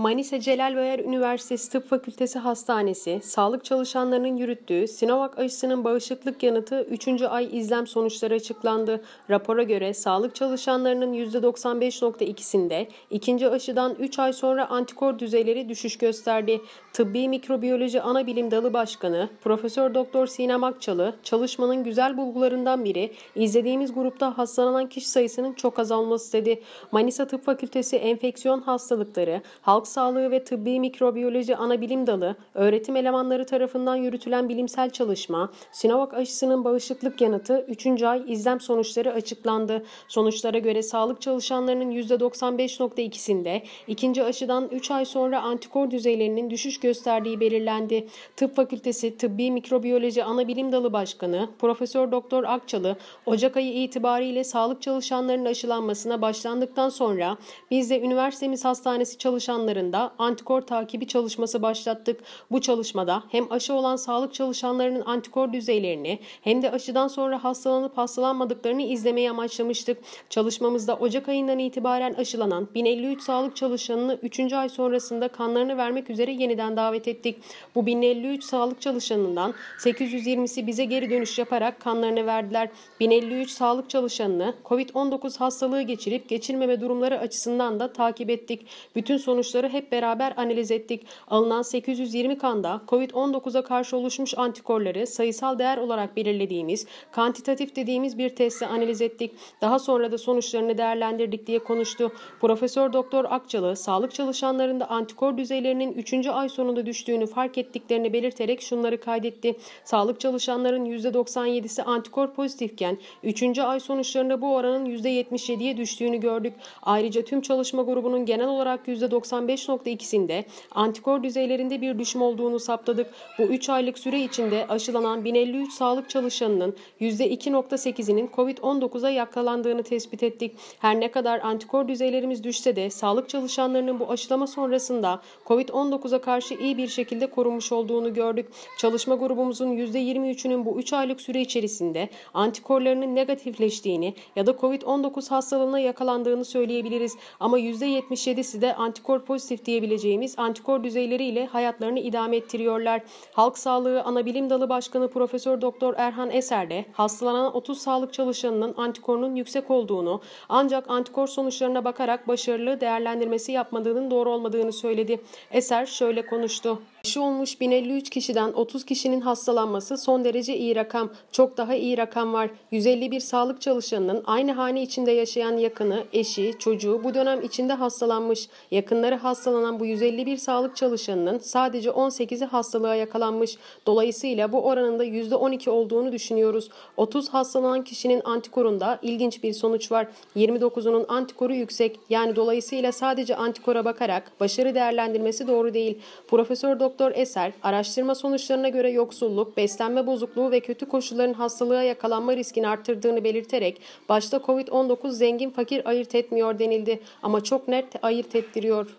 Manisa Celal Bayar Üniversitesi Tıp Fakültesi Hastanesi, sağlık çalışanlarının yürüttüğü Sinovac aşısının bağışıklık yanıtı 3. ay izlem sonuçları açıklandı. Rapora göre sağlık çalışanlarının %95.2'sinde ikinci aşıdan 3 ay sonra antikor düzeyleri düşüş gösterdi. Tıbbi Mikrobiyoloji Anabilim Dalı Başkanı Profesör Doktor Sinem Akçalı, çalışmanın güzel bulgularından biri izlediğimiz grupta hastalanan kişi sayısının çok azalması dedi. Manisa Tıp Fakültesi Enfeksiyon Hastalıkları, Halk Sağlığı ve Tıbbi Mikrobiyoloji Anabilim Dalı, öğretim elemanları tarafından yürütülen bilimsel çalışma, Sinovac aşısının bağışıklık yanıtı 3. ay izlem sonuçları açıklandı. Sonuçlara göre sağlık çalışanlarının %95.2'sinde ikinci aşıdan 3 ay sonra antikor düzeylerinin düşüş gösterdiği belirlendi. Tıp Fakültesi Tıbbi Mikrobiyoloji Anabilim Dalı Başkanı Profesör Doktor Akçalı, Ocak ayı itibariyle sağlık çalışanlarının aşılanmasına başlandıktan sonra biz de üniversitemiz hastanesi çalışanlarında antikor takibi çalışması başlattık. Bu çalışmada hem aşı olan sağlık çalışanlarının antikor düzeylerini hem de aşıdan sonra hastalanıp hastalanmadıklarını izlemeyi amaçlamıştık. Çalışmamızda Ocak ayından itibaren aşılanan 1053 sağlık çalışanını 3. ay sonrasında kanlarını vermek üzere yeniden davet ettik. Bu 1053 sağlık çalışanından 820'si bize geri dönüş yaparak kanlarını verdiler. 1053 sağlık çalışanını COVID-19 hastalığı geçirip geçirmeme durumları açısından da takip ettik. Bütün sonuçları hep beraber analiz ettik. Alınan 820 kanda COVID-19'a karşı oluşmuş antikorları sayısal değer olarak belirlediğimiz, kantitatif dediğimiz bir testle analiz ettik. Daha sonra da sonuçlarını değerlendirdik diye konuştu. Profesör Doktor Akçalı, sağlık çalışanlarında antikor düzeylerinin 3. ay sonunda düştüğünü fark ettiklerini belirterek şunları kaydetti. Sağlık çalışanların %97'si antikor pozitifken 3. ay sonuçlarında bu oranın %77'ye düştüğünü gördük. Ayrıca tüm çalışma grubunun genel olarak %95.2'sinde antikor düzeylerinde bir düşüm olduğunu saptadık. Bu 3 aylık süre içinde aşılanan 1053 sağlık çalışanının %2.8'inin COVID-19'a yakalandığını tespit ettik. Her ne kadar antikor düzeylerimiz düşse de sağlık çalışanlarının bu aşılama sonrasında COVID-19'a karşı iyi bir şekilde korunmuş olduğunu gördük. Çalışma grubumuzun %23'ünün bu 3 aylık süre içerisinde antikorlarının negatifleştiğini ya da COVID-19 hastalığına yakalandığını söyleyebiliriz. Ama %77'si de antikor pozitif diyebileceğimiz antikor düzeyleriyle hayatlarını idame ettiriyorlar. Halk Sağlığı Anabilim Dalı Başkanı Profesör Doktor Erhan Eser de hastalanan 30 sağlık çalışanının antikorunun yüksek olduğunu ancak antikor sonuçlarına bakarak başarılı değerlendirmesi yapmadığının doğru olmadığını söyledi. Eser şöyle konuştu. Aşı olmuş 1053 kişiden 30 kişinin hastalanması son derece iyi rakam. Çok daha iyi rakam var. 151 sağlık çalışanının aynı hane içinde yaşayan yakını, eşi, çocuğu bu dönem içinde hastalanmış. Yakınları hastalanan bu 151 sağlık çalışanının sadece 18'i hastalığa yakalanmış. Dolayısıyla bu oranın da %12 olduğunu düşünüyoruz. 30 hastalanan kişinin antikorunda ilginç bir sonuç var. 29'unun antikoru yüksek. Yani dolayısıyla sadece antikora bakarak başarı değerlendirmesi doğru değil. Profesör Doktor Eser, araştırma sonuçlarına göre yoksulluk, beslenme bozukluğu ve kötü koşulların hastalığa yakalanma riskini arttırdığını belirterek başta COVID-19 zengin fakir ayırt etmiyor denildi ama çok net ayırt ettiriyor.